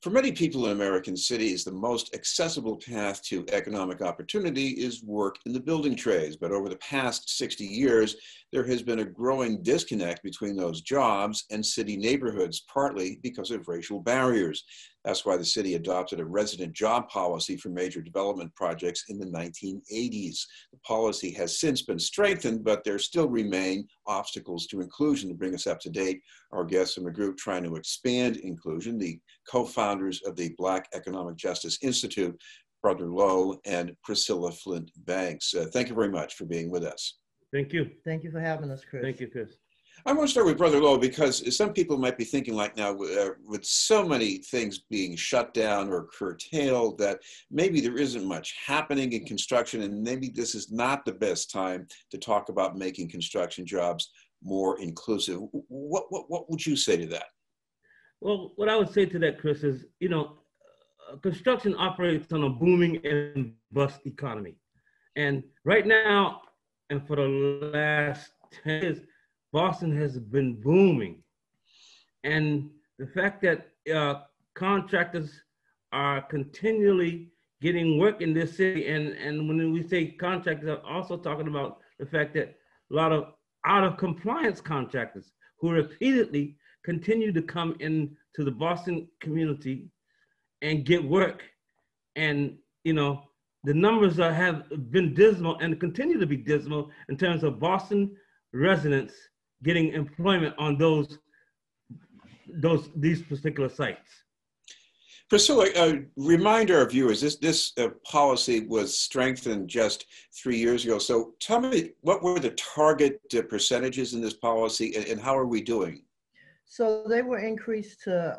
For many people in American cities, the most accessible path to economic opportunity is work in the building trades. But over the past 60 years, there has been a growing disconnect between those jobs and city neighborhoods, partly because of racial barriers. That's why the city adopted a resident job policy for major development projects in the 1980s. The policy has since been strengthened, but there still remain obstacles to inclusion. To bring us up to date, our guests from a group trying to expand inclusion, the co-founders of the Black Economic Justice Institute, Brother Lo and Priscilla Flint Banks. Uh, thank you very much for being with us. Thank you. Thank you for having us, Chris. Thank you, Chris. I want to start with Brother Lo because some people might be thinking like now uh, with so many things being shut down or curtailed that maybe there isn't much happening in construction and maybe this is not the best time to talk about making construction jobs more inclusive. What, what, what would you say to that? Well, what I would say to that, Chris, is you know, uh, construction operates on a booming and bust economy. And right now, and for the last 10 years, Boston has been booming. And the fact that uh, contractors are continually getting work in this city, and, and when we say contractors, are also talking about the fact that a lot of out of compliance contractors who repeatedly continue to come into the Boston community and get work. And, you know, the numbers are, have been dismal and continue to be dismal in terms of Boston residents getting employment on those those these particular sites. Priscilla, uh, remind our viewers, this, this uh, policy was strengthened just three years ago. So tell me, what were the target uh, percentages in this policy and, and, how are we doing? So they were increased to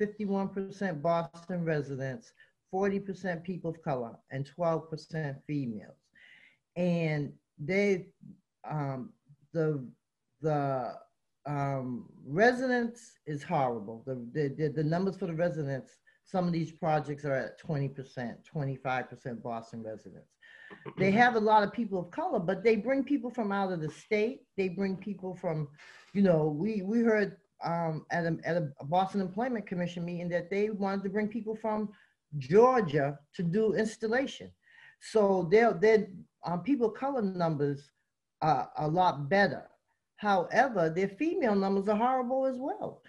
51% um, Boston residents, 40% people of color, and 12% females. And they, um, the the um, residents is horrible. The, the, the numbers for the residents, some of these projects are at 20%, 25% Boston residents. They have a lot of people of color, but they bring people from out of the state. They bring people from, you know, we, we heard um, at, a, at a Boston Employment Commission meeting that they wanted to bring people from Georgia to do installation. So their, their um, people of color numbers are a lot better. However, their female numbers are horrible as well.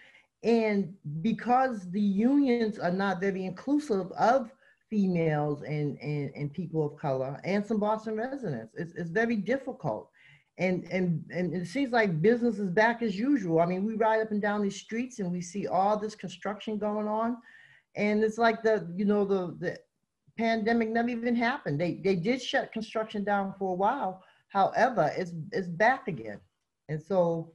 And because the unions are not very inclusive of females and, and, and people of color and some Boston residents, it's, it's very difficult. And, and, and it seems like business is back as usual. I mean, we ride up and down these streets and we see all this construction going on. And it's like the, you know, the, the pandemic never even happened. They, they did shut construction down for a while. However, it's, it's back again. And so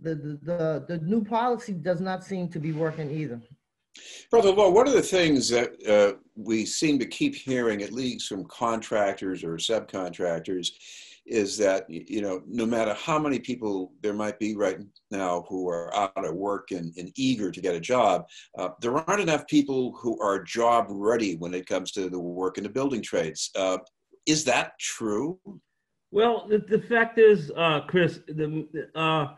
the, the, the, the new policy does not seem to be working either. Brother Lo, one of the things that uh, we seem to keep hearing, at least from contractors or subcontractors, is that you know no matter how many people there might be right now who are out of work and, and eager to get a job, uh, there aren't enough people who are job ready when it comes to the work in the building trades. Uh, is that true? Well, the, the fact is, uh, Chris, the uh,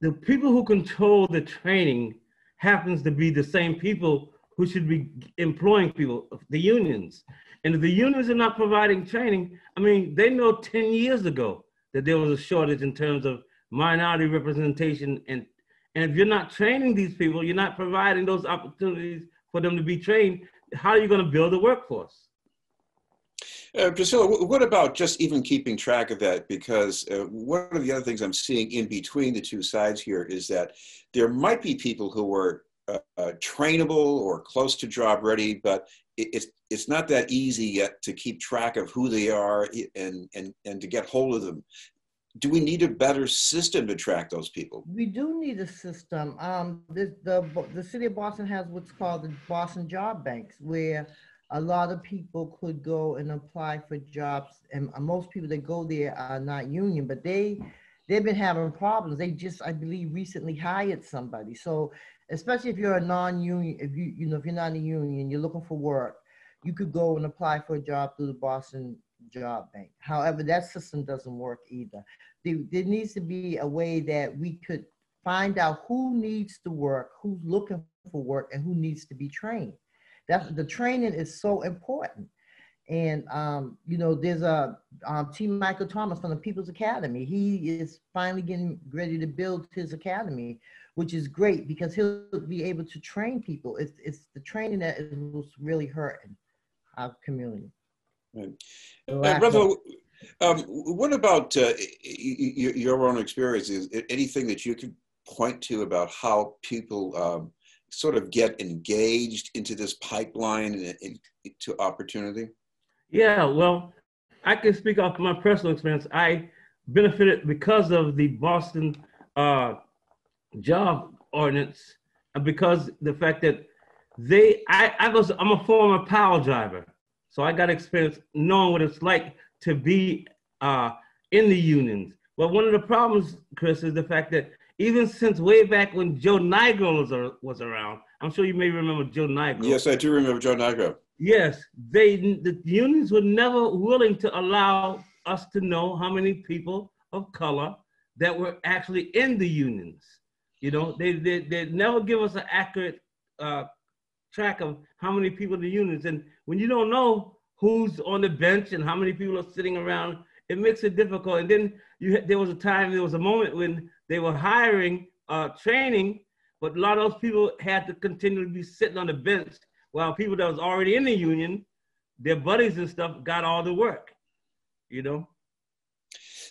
the people who control the training happens to be the same people who should be employing people, the unions. And if the unions are not providing training, I mean, they know 10 years ago that there was a shortage in terms of minority representation. And, and if you're not training these people, you're not providing those opportunities for them to be trained, how are you going to build a workforce? Uh, Priscilla, what about just even keeping track of that? Because uh, one of the other things I'm seeing in between the two sides here is that there might be people who are uh, uh trainable or close to job ready, but it, it's it's not that easy yet to keep track of who they are and and and to get hold of them. Do we need a better system to track those people? We do need a system. Um, the, the the city of Boston has what's called the Boston Job Banks, where a lot of people could go and apply for jobs and most people that go there are not union but they they've been having problems. They just i believe recently hired somebody. So especially if you're a non-union if you you know if you're not in a union you're looking for work you could go and apply for a job through the boston job bank. However that system doesn't work either. There, there needs to be a way that we could find out who needs to work, who's looking for work, and who needs to be trained. That's the training is so important. And um, you know, there's a um, T. Michael Thomas from the People's Academy. He is finally getting ready to build his academy, which is great because he'll be able to train people. It's it's the training that is really hurting our community. Right. Uh, brother, um, what about uh, your own experiences? Anything that you could point to about how people um, sort of get engaged into this pipeline and into opportunity? Yeah, well, I can speak off my personal experience. I benefited because of the Boston uh, job ordinance, and because the fact that they, I, I was, I'm a former pile driver, so I got experience knowing what it's like to be uh, in the unions. But one of the problems, Chris, is the fact that even since way back when Joe Nigro was, was around, I'm sure you may remember Joe Nigro. Yes, I do remember Joe Nigro. Yes, they the unions were never willing to allow us to know how many people of color that were actually in the unions. You know, they they they never give us an accurate uh, track of how many people in the unions. And when you don't know who's on the bench and how many people are sitting around, it makes it difficult. And then you there was a time, there was a moment when they were hiring, uh, training, but a lot of those people had to continue to be sitting on the bench while people that was already in the union, their buddies and stuff got all the work, you know?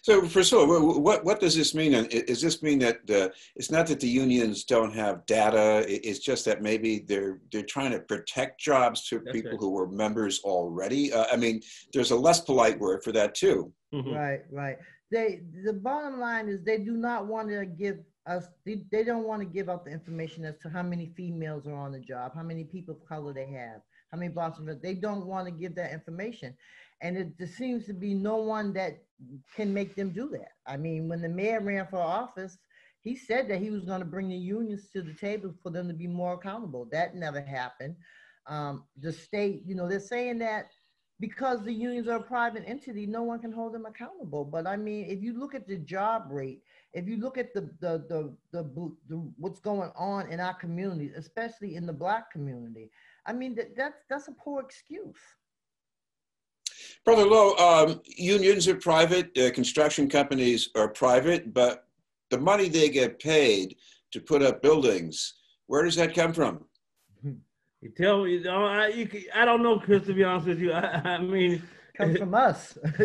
So, Priscilla, what, what does this mean? And does this mean that uh, it's not that the unions don't have data? It's just that maybe they're they're trying to protect jobs to That's people right. who were members already. Uh, I mean, there's a less polite word for that too. Mm-hmm. Right, right. They the bottom line is they do not want to give us they, they don't want to give out the information as to how many females are on the job, how many people of color they have, how many Boston. They don't want to give that information, and it there seems to be no one that can make them do that. I mean, when the mayor ran for office, he said that he was going to bring the unions to the table for them to be more accountable. That never happened. Um, the state, you know, they're saying that because the unions are a private entity, no one can hold them accountable. But I mean, if you look at the job rate, if you look at the the the, the, the what's going on in our community, especially in the black community, I mean that that's that's a poor excuse. Brother Lo, um, unions are private, uh, construction companies are private, but the money they get paid to put up buildings, where does that come from? You tell me, I, you, I don't know, Chris, to be honest with you. I, I mean, comes from us.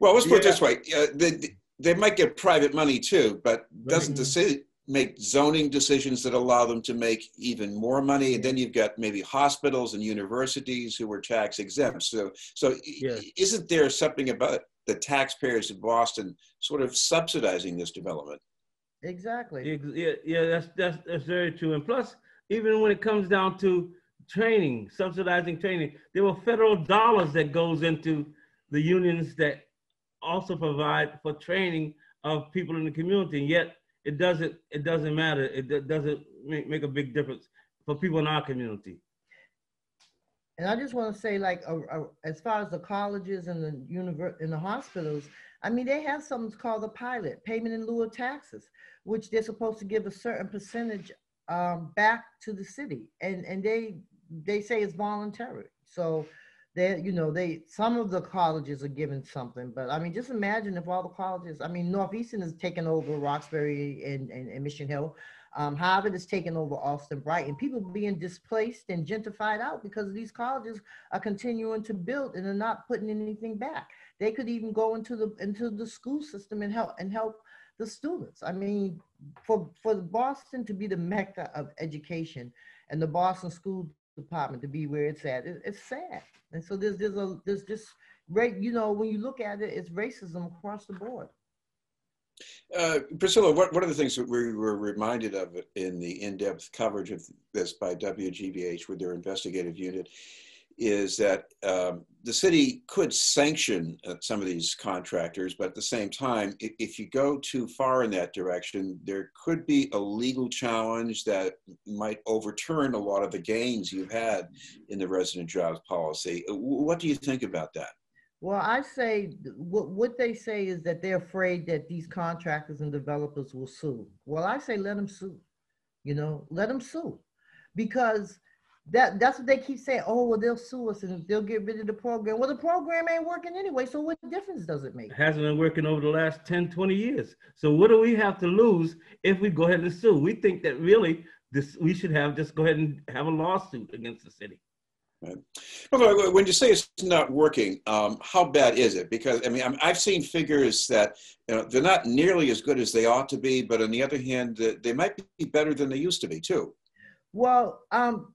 well, let's put yeah. it this way. Uh, they, they might get private money too, but doesn't the city make zoning decisions that allow them to make even more money? And then you've got maybe hospitals and universities who are tax exempt. So, so yeah. isn't there something about the taxpayers of Boston sort of subsidizing this development? Exactly. Yeah, yeah, that's that's that's very true. And plus, even when it comes down to training, subsidizing training, there were federal dollars that goes into the unions that also provide for training of people in the community. And yet it doesn't it doesn't matter. It doesn't make, make a big difference for people in our community. And I just want to say, like, uh, as far as the colleges and the univer- and the hospitals, I mean, they have something called the pilot payment in lieu of taxes, which they're supposed to give a certain percentage um, back to the city, and and they they say it's voluntary. So they you know they some of the colleges are giving something, but I mean just imagine if all the colleges. I mean Northeastern is taking over Roxbury and, and, and Mission Hill. Um, Harvard is taking over Allston Brighton. People being displaced and gentrified out because these colleges are continuing to build and they're not putting anything back. They could even go into the into the school system and help and help the students. I mean, for for Boston to be the mecca of education and the Boston School Department to be where it's at, it, it's sad. And so there's there's a there's just right, you know, when you look at it, it's racism across the board. Uh, Priscilla, what, one of the things that we were reminded of in the in-depth coverage of this by WGBH with their investigative unit is that um, the city could sanction uh, some of these contractors, but at the same time, if, if, you go too far in that direction, there could be a legal challenge that might overturn a lot of the gains you've had in the resident jobs policy. Uh, what do you think about that? Well, I say, what, what they say is that they're afraid that these contractors and developers will sue. Well, I say let them sue, you know, let them sue. Because that, that's what they keep saying, oh, well, they'll sue us and they'll get rid of the program. Well, the program ain't working anyway, so what difference does it make? It hasn't been working over the last 10, 20 years. So what do we have to lose if we go ahead and sue? We think that really this, we should have, just go ahead and have a lawsuit against the city. Right. When you say it's not working, um, how bad is it? Because I mean, I'm, I've seen figures that you know, they're not nearly as good as they ought to be, but on the other hand, they- they might be better than they used to be too. Well, um,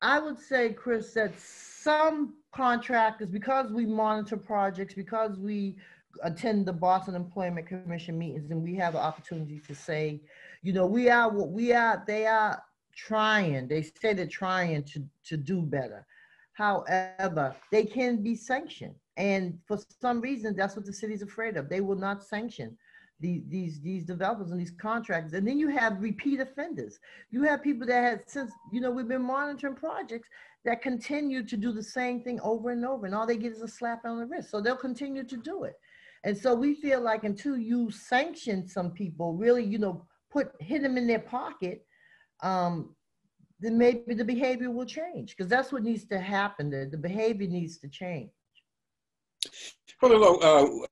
I would say, Chris, that some contractors, because we monitor projects, because we attend the Boston Employment Commission meetings, and we have the opportunity to say, you know, we are what we are. They are trying. They say they're trying to to do better. However, they can be sanctioned, and for some reason, that's what the city's afraid of. They will not sanction these these developers and these contractors. And then you have repeat offenders. You have people that have since you know we've been monitoring projects that continue to do the same thing over and over, and all they get is a slap on the wrist. So they'll continue to do it. And so we feel like until you sanction some people, really, you know, put hit them in their pocket, um, then maybe the behavior will change because that's what needs to happen. The, the behavior needs to change. Well,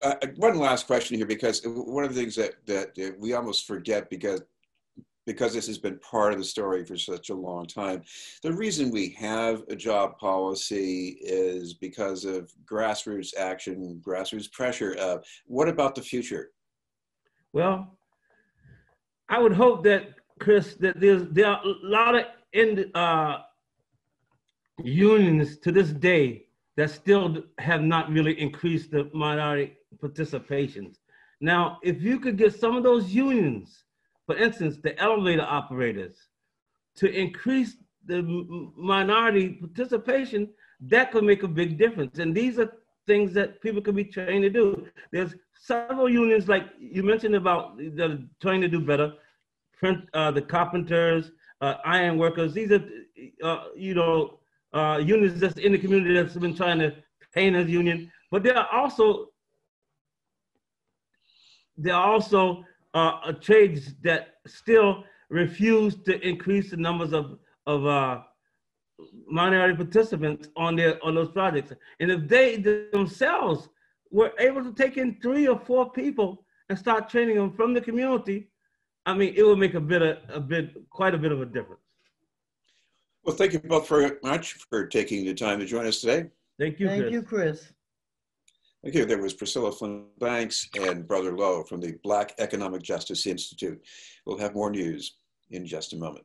uh, uh, one last question here, because one of the things that, that we almost forget because because this has been part of the story for such a long time. The reason we have a job policy is because of grassroots action, grassroots pressure. Uh, what about the future? Well, I would hope that Chris, that there's there are a lot of in uh, unions to this day that still have not really increased the minority participations. Now, if you could get some of those unions, for instance, the elevator operators, to increase the minority participation, that could make a big difference. And these are things that people can be trained to do. There's several unions, like you mentioned about the trying to do better. Print, uh, the carpenters, uh, iron workers. These are, uh, you know, uh, unions that's in the community that's been trying to paint as union. But there are also there are also uh, trades that still refuse to increase the numbers of of uh, minority participants on their on those projects. And if they themselves were able to take in three or four people and start training them from the community, I mean, it would make a bit of a bit quite a bit of a difference. Well, thank you both very much for taking the time to join us today. Thank you. Thank Chris. you, Chris. Thank you. There was Priscilla Flint Banks and Brother Lo from the Black Economic Justice Institute. We'll have more news in just a moment.